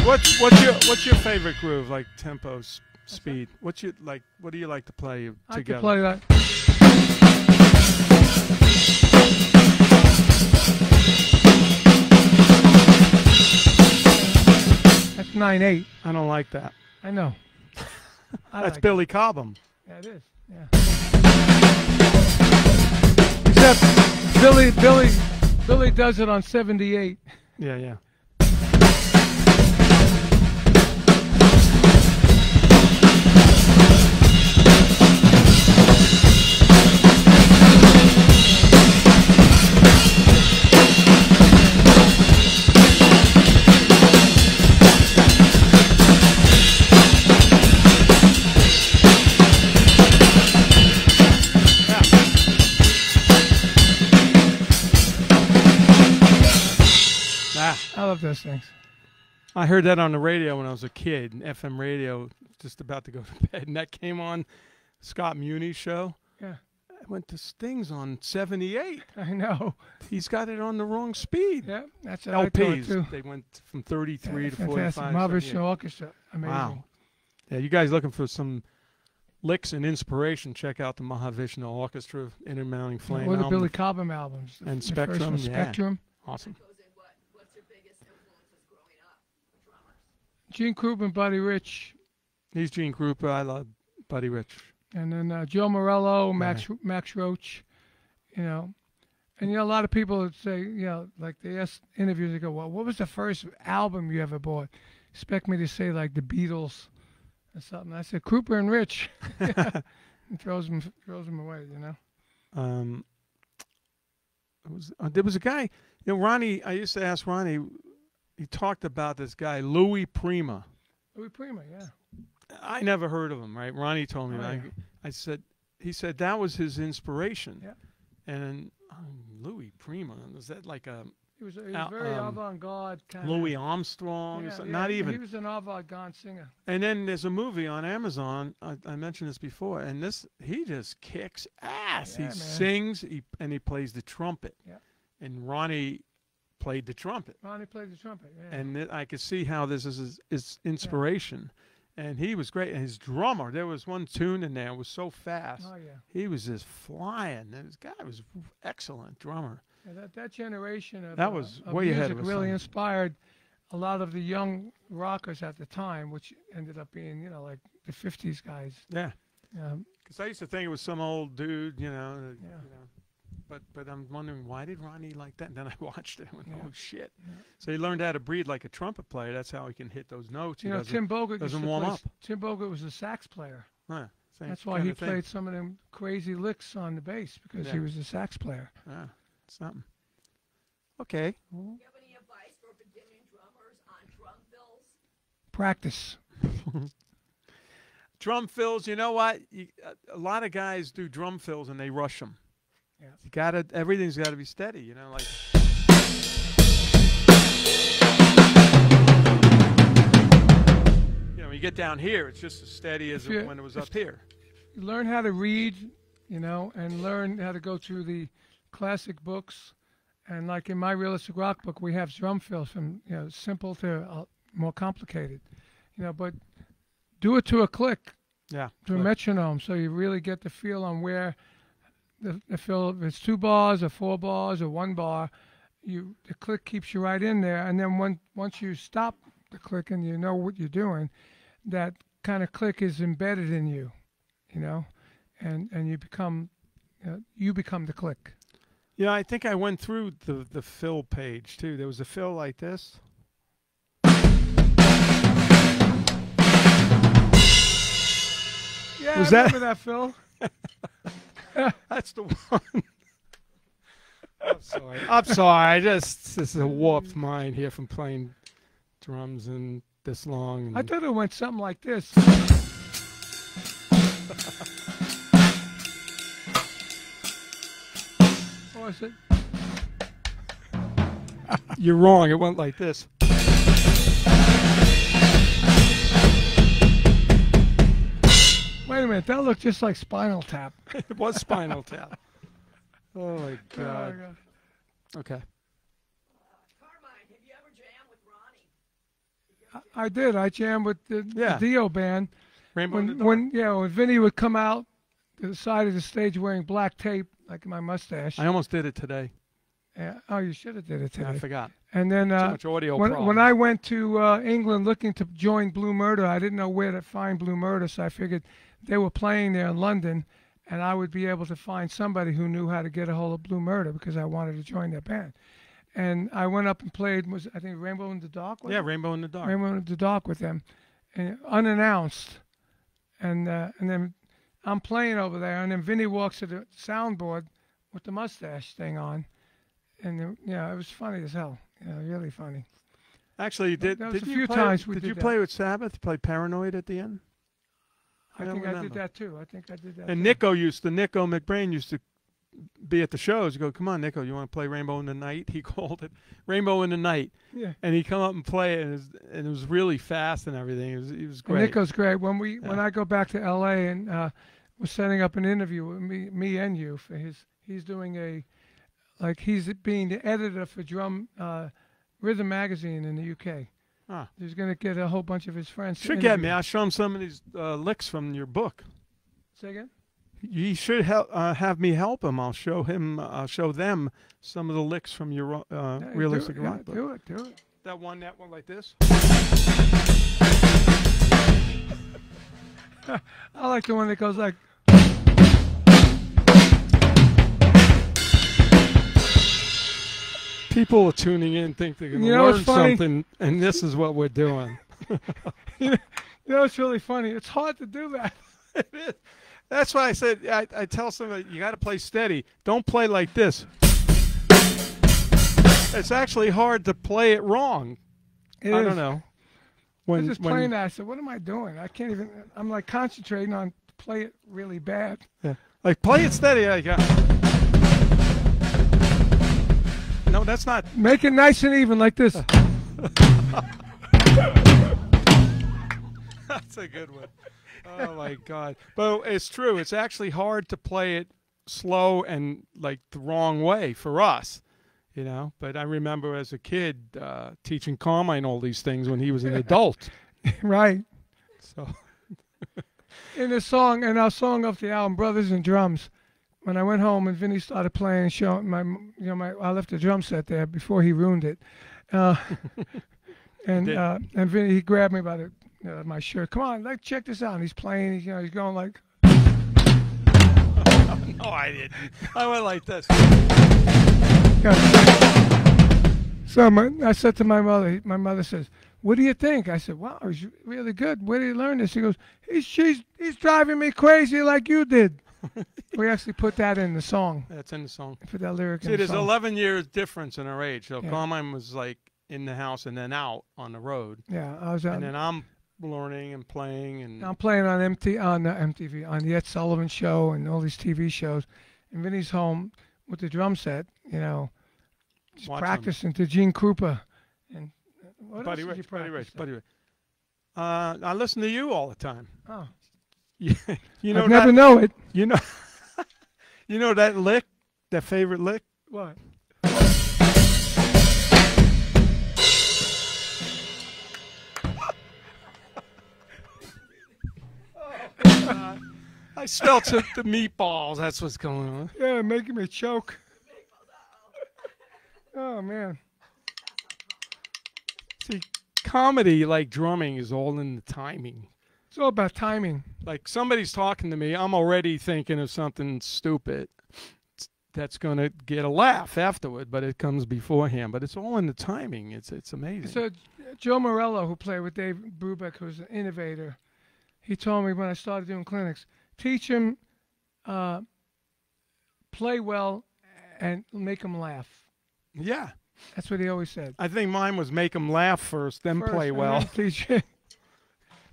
What's what's your what's your favorite groove like tempo speed? What's your like what do you like to play
I
together?
could play that. Nine eight.
I don't like that.
I know. [laughs] I
That's
like
Billy Cobham.
Yeah, it is. Yeah. Except Billy, Billy, Billy does it on seventy eight.
Yeah, yeah.
Those things.
I heard that on the radio when I was a kid, FM radio, just about to go [laughs] to bed, and that came on Scott Muni's show.
Yeah.
I went to Stings on 78.
I know.
He's got it on the wrong speed.
Yeah, that's what I thought too.
They went from 33 to
Fantastic.
45.
Marvelous
78.
orchestra. Amazing.
Wow. Yeah, you guys looking for some licks and inspiration? Check out the Mahavishnu Orchestra Inner Mounting Flame
Or the
album.
Billy Cobham albums.
And Spectrum, yeah.
Spectrum.
Awesome.
goes in what? What's your biggest influences growing up for drummers?
Gene Krupa and Buddy Rich.
He's Gene Krupa. I love Buddy Rich.
And then uh, Joe Morello, Max Max Roach, you know. And you know, a lot of people would say, you know, like they ask interviews, they go, "Well, what was the first album you ever bought?" Expect me to say like the Beatles or something. I said Krupa and Rich. [laughs] and throws them throws them away, you know.
Um, it was uh, there was a guy, you know, Ronnie. I used to ask Ronnie. He talked about this guy Louis Prima.
Louis Prima, yeah.
I never heard of him. Right? Ronnie told me.
Oh,
I,
yeah.
I said. He said that was his inspiration.
Yeah.
And um, Louis Prima was that like a
He was, he was
Al-
very
um,
avant-garde kind
Louis Armstrong, or
Yeah,
something.
yeah,
not even.
He was an avant-garde singer.
And then there's a movie on Amazon. I, I mentioned this before, and this he just kicks ass.
Yeah,
he
man.
sings, he and he plays the trumpet.
Yeah.
And Ronnie played the trumpet,
Ronnie played the trumpet. Yeah.
and it, I could see how this is his, his inspiration. And he was great. And his drummer, there was one tune in there, it was so fast.
oh yeah.
He was just flying. This guy was excellent drummer.
Yeah, that, that generation of,
That
uh,
was
of
way ahead
music
of its
really inspired a lot of the young rockers at the time, which ended up being, you know, like the 50s guys.
Yeah.
Um,
Because I used to think it was some old dude, you know.
Yeah.
You know. But but I'm wondering why did Ronnie like that? And then I [laughs] watched it and went,
Yeah.
oh shit.
Yeah.
So he learned how to breathe like a trumpet player. That's how he can hit those notes.
you
he
know, Tim Bogert
doesn't warm
play,
up.
Tim Bogert was a sax player.
huh, same
That's why he played some of them crazy licks on the bass because he was a sax player.
Ah, something. Okay.
Do you have any advice for beginning drummers on drum fills?
Practice. [laughs]
Drum fills. You know what? You, a lot of guys do drum fills and they rush them.
Yeah.
You gotta. Everything's got to be steady. You know, like. You know, when you get down here, it's just as steady as it, when it was up here.
learn how to read, you know, and learn how to go through the classic books. And like in my realistic rock book, we have drum fills from you know simple to uh, more complicated, you know. But do it to a click,
Yeah.
to a metronome, so you really get the feel on where the, the fill. The fill, if it's two bars or four bars or one bar, you the click keeps you right in there. And then when once you stop the click and you know what you're doing, that kind of click is embedded in you, you know, and and you become uh, you become the click.
Yeah, I think I went through the the fill page too. There was a fill like this.
Yeah,
Was
I
that-
remember that Phil? [laughs] [laughs]
That's the one. I'm sorry. I'm sorry. I just this is a warped mind here from playing drums and this long. And
I thought it went something like this. What was it?
you're wrong. It went like this.
Wait a minute, that looked just like Spinal Tap. [laughs]
It was Spinal Tap. [laughs] Oh my
Oh,
God.
God.
Okay.
Have you ever jammed with Ronnie?
I did. I jammed with the,
Yeah.
the Dio band
Rainbow
when
Dark.
when yeah when Vinny would come out to the side of the stage wearing black tape like my mustache.
I almost did it today.
Yeah. Oh, you should have did it today.
I forgot.
And then uh,
much audio
when,
problems.
when I went to uh, England looking to join Blue Murder, I didn't know where to find Blue Murder, so I figured they were playing there in London, and I would be able to find somebody who knew how to get a hold of Blue Murder because I wanted to join their band. And I went up and played, was I think Rainbow in the Dark?
yeah,
it?
Rainbow in the Dark.
Rainbow in the Dark with them, and unannounced. And uh, and then I'm playing over there, and then Vinny walks to the soundboard with the mustache thing on, and uh, yeah, it was funny as hell. Yeah, really funny.
Actually, did did
a
you
few
play,
times we
did
did
you
that.
play with Sabbath? Play Paranoid at the end?
I,
I
think I did that too. I think I did that.
And
too.
Nicko used to Nicko McBrain used to be at the shows. Go, come on, Nicko, you want to play Rainbow in the Night? [laughs] He called it Rainbow in the Night,
Yeah.
and he come up and play it, and it was, and it was really fast and everything. It was, it was
And
great.
Nicko's great. When we when I go back to L.A. and uh, we're setting up an interview with me me and you for his he's doing a like he's being the editor for Drum uh, Rhythm Magazine in the UK.
Ah.
He's going to get a whole bunch of his friends.
should get me. I'll show him some of these uh, licks from your book.
Say again.
You should help uh, have me help him. I'll show him. I'll show them some of the licks from your uh,
Yeah,
realistic
do it, yeah,
rock book.
do it. Do it.
That one, that one, like this. [laughs]
I like the one that goes like.
People are tuning in, think they're going to
You know
learn something, and this is what we're doing. [laughs]
You know, it's really funny. It's hard to do that. [laughs]
That's why I said I, I tell somebody you got to play steady. Don't play like this. It's actually hard to play it wrong.
It
I
is.
don't know. When,
was just
when-
playing that. I said, "What am I doing? I can't even." I'm like concentrating on play it really bad.
yeah. like play it steady. Like, uh, no, that's not.
Make it nice and even like this. [laughs]
That's a good one. Oh my god! But it's true. It's actually hard to play it slow and like the wrong way for us, you know. But I remember as a kid uh, teaching Carmine all these things when he was an adult. [laughs]
right.
So [laughs]
In the song, in our song off the album, Brothers and Drums, when I went home and Vinny started playing and showing my, you know, my, I left the drum set there before he ruined it. Uh, [laughs] and uh, and Vinny, he grabbed me by the, uh, my shirt. Come on, like check this out. And he's playing. He's, you know, he's going like, [laughs]
no, I didn't. I went like this.
So my, I said to my mother, my mother says, "What do you think?" I said, "Wow, he's really good. Where did he learn this?" He goes, "He's she's he's driving me crazy like you did." [laughs] we actually put that in the song.
That's in the song.
Put that lyric in
See,
the
there's
song.
11 years difference in our age. So
Yeah.
Carmine was like in the house and then out on the road,
Yeah, I was out.
and then I'm learning and playing and
I'm playing on MT on uh, MTV on the Ed Sullivan Show and all these TV shows, and Vinny's home with the drum set, you know, just
Watch
practicing to Gene Krupa. And uh, what
Buddy
else
Rich, Buddy Rich. Buddy Rich. Uh, I listen to you all the time.
Oh, [laughs]
you you know
I'd never
that,
know it.
You know, [laughs] you know that lick, that favorite lick.
What? [laughs]
I spelt it the meatballs. That's what's going on.
Yeah, making me choke. Oh man.
See, comedy like drumming is all in the timing.
It's all about timing.
Like somebody's talking to me, I'm already thinking of something stupid that's going to get a laugh afterward, but it comes beforehand. But it's all in the timing. It's it's amazing.
So Joe Morello, who played with Dave Brubeck, who's an innovator, he told me when I started doing clinics, teach him, uh, play well, and make him laugh.
yeah,
That's what he always said.
I think mine was make them laugh first, then
First,
play well.
then teach him.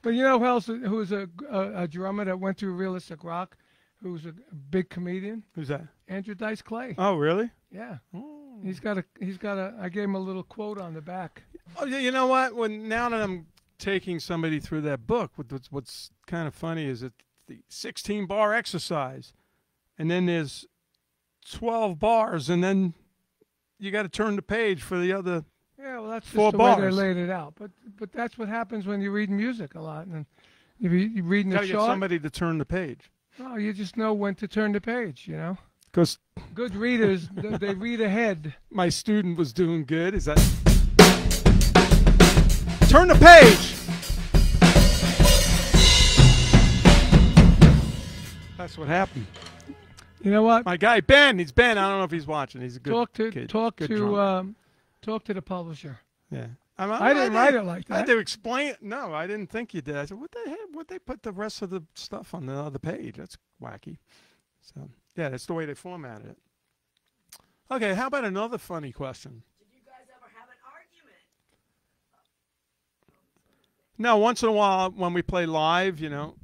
But you know who else? Who's a, a, a drummer that went through realistic rock? Who's a big comedian?
Who's that?
Andrew Dice Clay.
Oh, really?
Yeah,
Oh.
he's got a he's got a. I gave him a little quote on the back.
Oh, yeah, you know what? When now that I'm taking somebody through that book, what's what's kind of funny is that the 16 bar exercise, and then there's 12 bars, and then you got to turn the page for the other.
Yeah, well, that's just
Four
the way they
bars.
laid it out. But but that's what happens when you read music a lot, and you read you reading
Got
the
to get
chart.
somebody to turn the page.
Oh, you just know when to turn the page. You know,
Because
good readers they, they read ahead.
my student was doing good. Is that turn the page? That's what happened.
You know what?
My guy Ben, he's Ben. I don't know if he's watching. He's a good
talk to
kid,
talk
good
to
drummer.
um, talk to the publisher.
Yeah. I'm,
I didn't write it like that.
I had
that.
to explain. No, I didn't think you did. I said, "What the heck? What they put the rest of the stuff on the other page? That's wacky." So yeah, that's the way they formatted it. Okay, how about another funny question?
Did you guys ever have an argument?
Now, once in a while, when we play live, you know,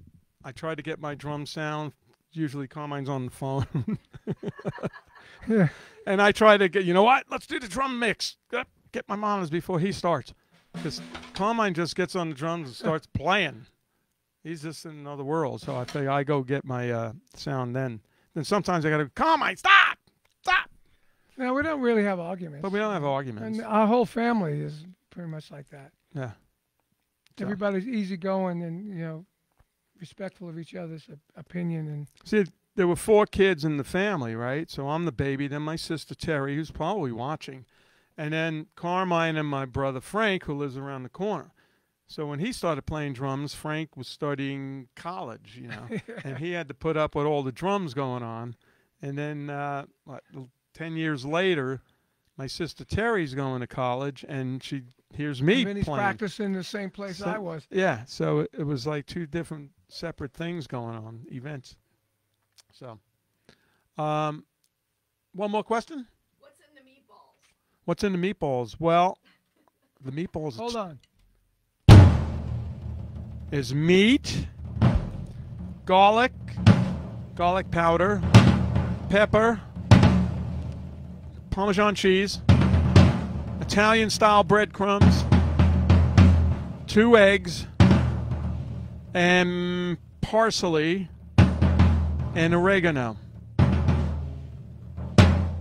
I try to get my drum sound. Usually, Carmine's on the phone, [laughs]
Yeah. [laughs]
and I try to get. You know what? Let's do the drum mix. Get- Get my monitors before he starts, because Carmine just gets on the drums and starts playing. He's just in another world. So I think I go get my uh, sound then. Then sometimes I got to Carmine, stop, stop.
No, we don't really have arguments.
But we don't have arguments.
and our whole family is pretty much like that.
Yeah. So-
Everybody's easygoing and you know respectful of each other's opinion and
See, there were four kids in the family, right? So I'm the baby, then my sister Terry, who's probably watching, and then Carmine and my brother Frank, who lives around the corner. So when he started playing drums, Frank was studying college, you know, [laughs] and he had to put up with all the drums going on. And then uh, what, 10 years later, my sister Terry's going to college, and she hears me
Vinny's
playing.
practicing the same place
So-
I was.
Yeah, so it, it was like two different separate things going on, events. So, um, one more question.
What's in the meatballs?
What's in the meatballs? Well, the meatballs
Hold on.
is meat, garlic, garlic powder, pepper, Parmesan cheese, Italian style breadcrumbs, two eggs, and parsley and oregano.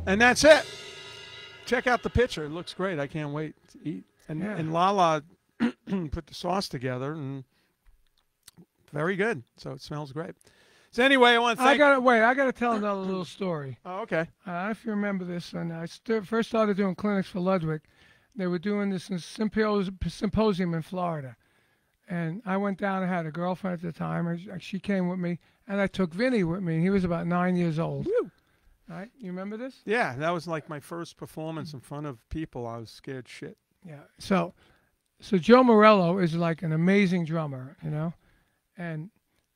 And that's it. Check out the picture. It looks great. I can't wait to eat. And,
Yeah.
and Lala [clears throat] put the sauce together and very good. So it smells great. So anyway, I want to
I got to wait. I got to tell another little story. [laughs]
oh, okay.
Uh, I don't know if you remember this. When I st- first started doing clinics for Ludwig, they were doing this symposium in Florida. And I went down and had a girlfriend at the time. and She came with me, and I took Vinny with me. He was about nine years old.
Woo.
Right? You remember this?
Yeah, that was like my first performance in front of people. I was scared shit.
Yeah. So, so Joe Morello is like an amazing drummer, you know, and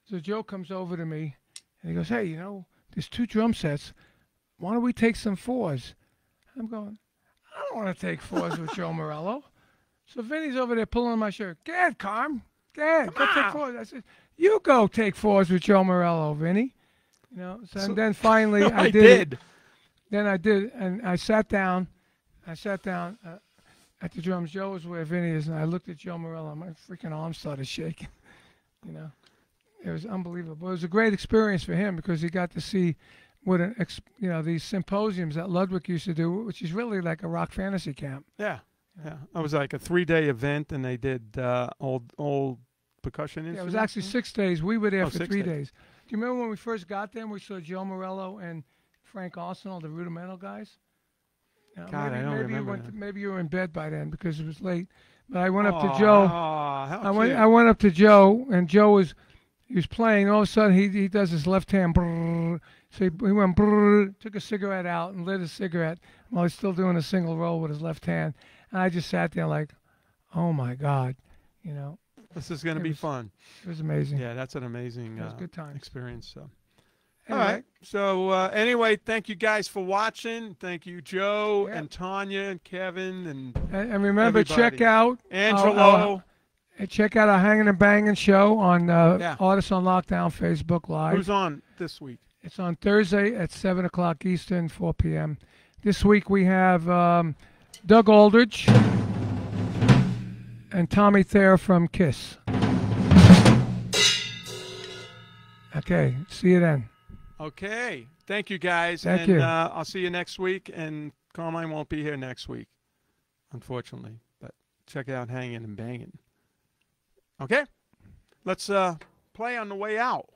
so Joe comes over to me and he goes, "Hey, you know, there's two drum sets. Why don't we take some fours?" I'm going, "I don't want to take fours with Joe Morello." So Vinny's over there pulling on my shirt. Go ahead, Carm. Go ahead. Go take
on.
fours. I said, "You go take fours with Joe Morello, Vinny." You know. So,
So-
and then finally, [laughs] I,
I
did. it
did.
then I did, and I sat down. I sat down uh, at the drums. Joe was where Vinny is, and I looked at Joe Morello. My freaking arm started shaking. [laughs] You know, it was unbelievable. It was a great experience for him because he got to see what an ex, you know these symposiums that Ludwig used to do, which is really like a rock fantasy camp.
Yeah, yeah. It was like a three-day event, and they did uh, old old percussion
Yeah, it was actually six days. We were there
Oh,
for three
days.
days. Do you remember when we first got there? and We saw Joe Morello and Frank Arsenault, the Rudimental guys. You know,
God,
maybe,
I don't
maybe
remember
You to, maybe you were in bed by then because it was late. But I went up to Joe.
how
I went.
cute.
I went up to Joe, and Joe was he was playing. And all of a sudden, he he does his left hand. brrr. so he, he went brrr, took a cigarette out and lit a cigarette while he's still doing a single roll with his left hand. And I just sat there like, oh my god, you know,
this is going to be
was-
fun.
it was amazing.
Yeah, that's an amazing uh,
good times.
experience. So.
Anyway,
All right. So uh, anyway, thank you guys for watching. Thank you, Joe
Yeah.
and Tanya and Kevin and
And, and remember, check out
Angelo.
our- uh, check out our Hanging and Banging show on uh,
Yeah.
Artists on Lockdown Facebook Live.
Who's on this week?
It's on Thursday at 7 o'clock Eastern, 4 p.m. This week we have um, Doug Aldrich and Tommy Thayer from Kiss. Okay, see you then.
Okay. Thank you, guys.
Thank
and
you.
Uh, I'll see you next week. And Carmine won't be here next week, unfortunately. But check out Hanging and Banging. Okay? Let's uh, play on the way out.